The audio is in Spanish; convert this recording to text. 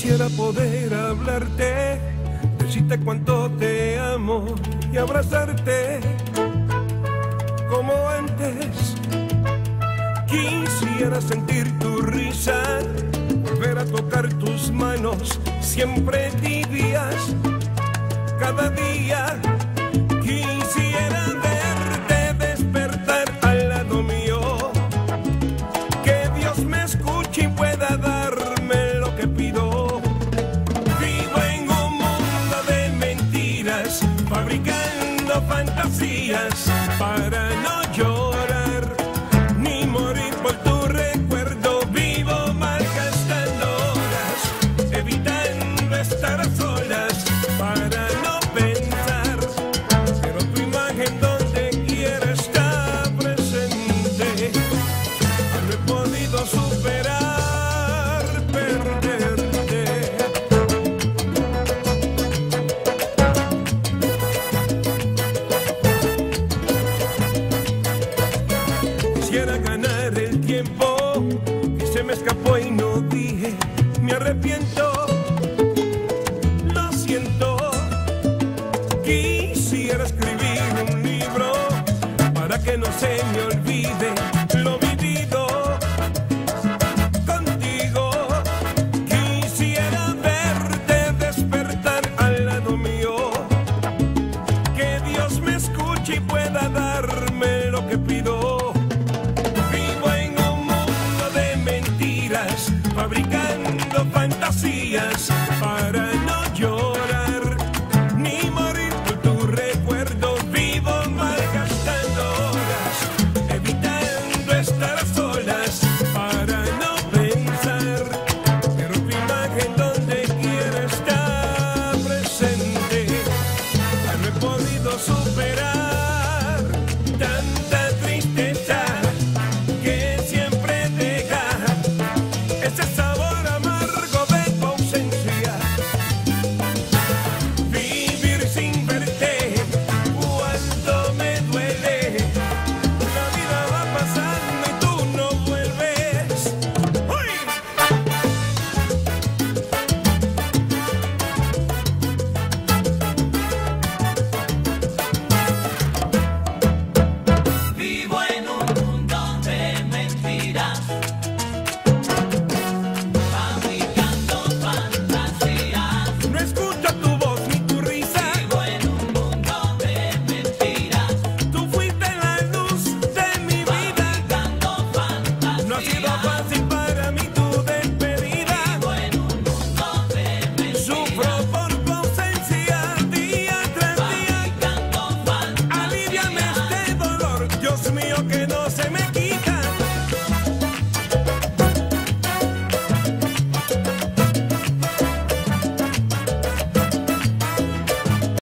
Quisiera poder hablarte, decirte cuánto te amo y abrazarte como antes. Quisiera sentir tu risa, volver a tocar tus manos, siempre tibias, cada día. Quisiera verte despertar al lado mío, que Dios me escuche y pueda dar. Fabricando fantasías para no Quisiera ganar el tiempo que se me escapó y no dije, me arrepiento. fabricar.